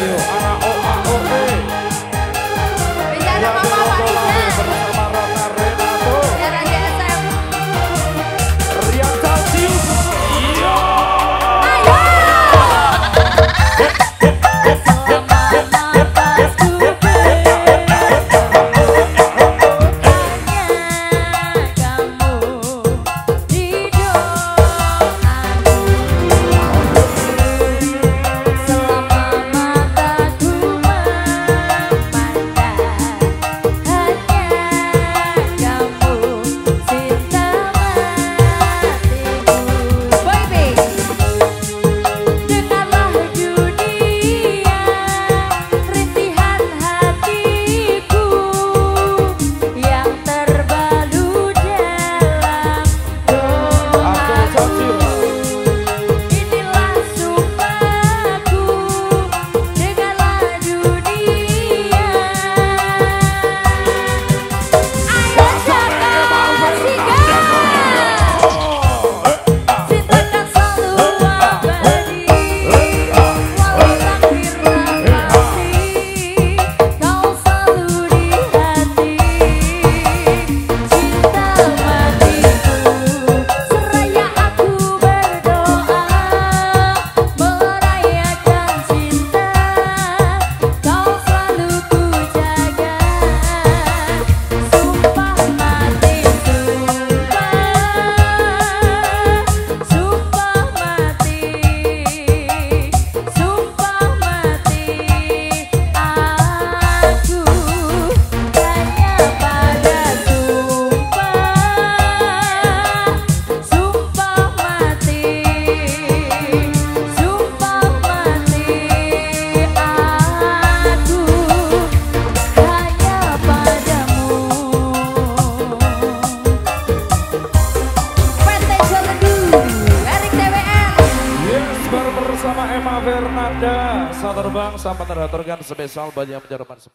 안녕하세요. Terbang sama teraturkan spesial bagi yang semua.